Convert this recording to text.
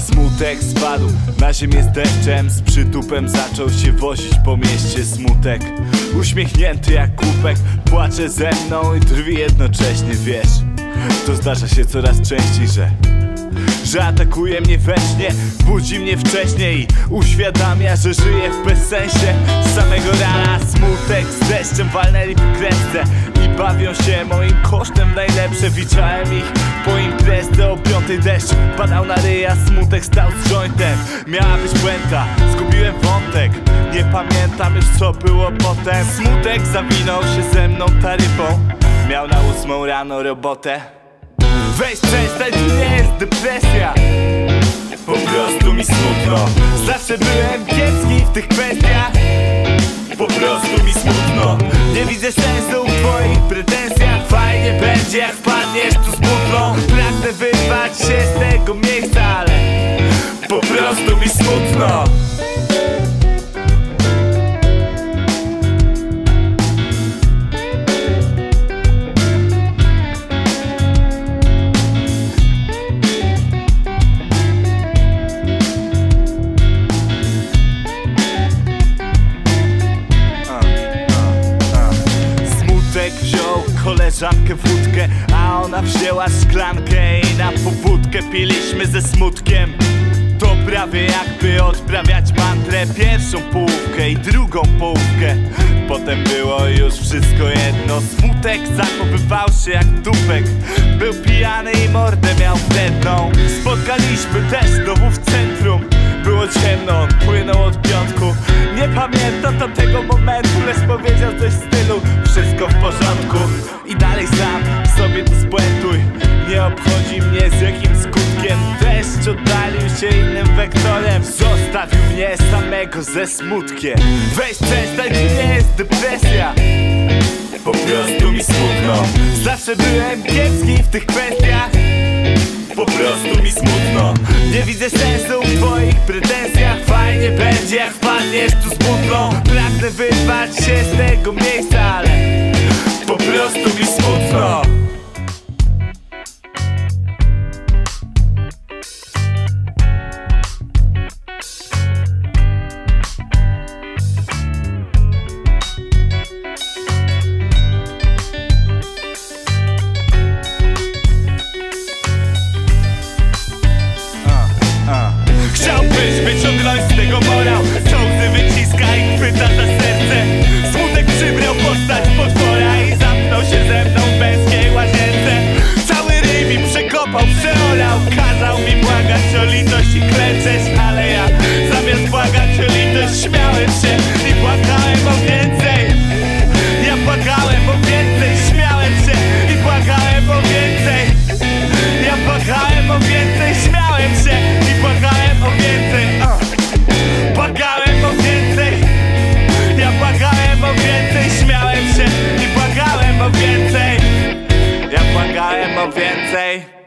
Smutek spadł na ziemię z deszczem Z przytupem zaczął się wozić po mieście smutek. Uśmiechnięty jak kupek Płacze ze mną i drwi jednocześnie, wiesz. To zdarza się coraz częściej, że że atakuje mnie we śnie Budzi mnie wcześniej. Uświadamia, że żyję w bezsensie. Z samego rana smutek z deszczem walnęli w kresce I bawią się moim kosztem najlepsze. Widziałem ich po imprezie o piątej deszcz. Padał na ryja, smutek stał z jointem. Miała być błęda, zgubiłem wątek. Nie pamiętam już co było potem. Smutek zawinął się ze mną taryfą Miał na ósmą rano robotę Weź przestań, to nie jest depresja. Po prostu mi smutno. Zawsze byłem kiepski w tych kwestiach. Po prostu mi smutno. Nie widzę sensu w twoich pretensjach. Fajnie będzie jak wpadniesz tu z butlą. Pragnę wyrwać się z tego miejsca, ale Po prostu mi smutno koleżankę wódkę A ona wzięła szklankę I na powódkę piliśmy ze smutkiem. To prawie jakby odprawiać mantrę Pierwszą połówkę i drugą połówkę. Potem było już wszystko jedno Smutek zachowywał się jak dupek. Był pijany i mordę miał wredną. Spotkaliśmy też znowu w centrum. Było ciemno, on płynął od piątku. Nie pamiętam tamtego momentu Lecz powiedział coś z jakim skutkiem? Deszcz oddalił się innym wektorem. Zostawił mnie samego ze smutkiem. Weź przestań, nie jest depresja. Po prostu mi smutno. Zawsze byłem kiepski w tych kwestiach. Po prostu mi smutno. Nie widzę sensu w twoich pretensjach. Fajnie będzie jak wpadniesz tu z butlą. Pragnę wyrwać się z tego miejsca, Fernsehen.